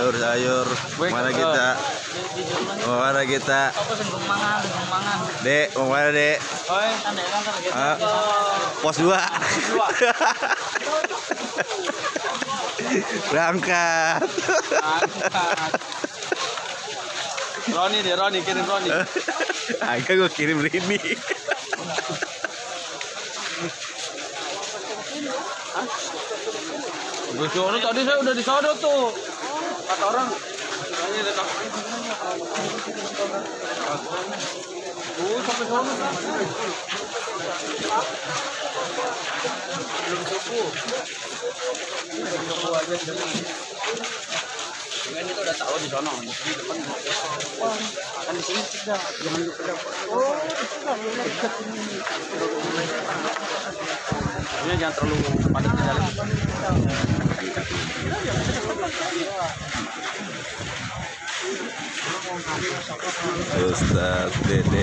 sayur sayur. Mana kita? Mana kita? Dek mau mana dek? Ah, pos dua. Berangkat. Roni deh, Roni kirim Roni. agak gue kirim Gue sono tadi saya udah di sono tuh. Kata orang. Kayaknya. Oh, sampai sono. Belum subuh. Belum subuh aja. Kan itu udah tahu di sono, di depan. Kan di sini sudah, jangan di depan. Oh, ini jangan terlalu padat di dalam. Ustaz Dede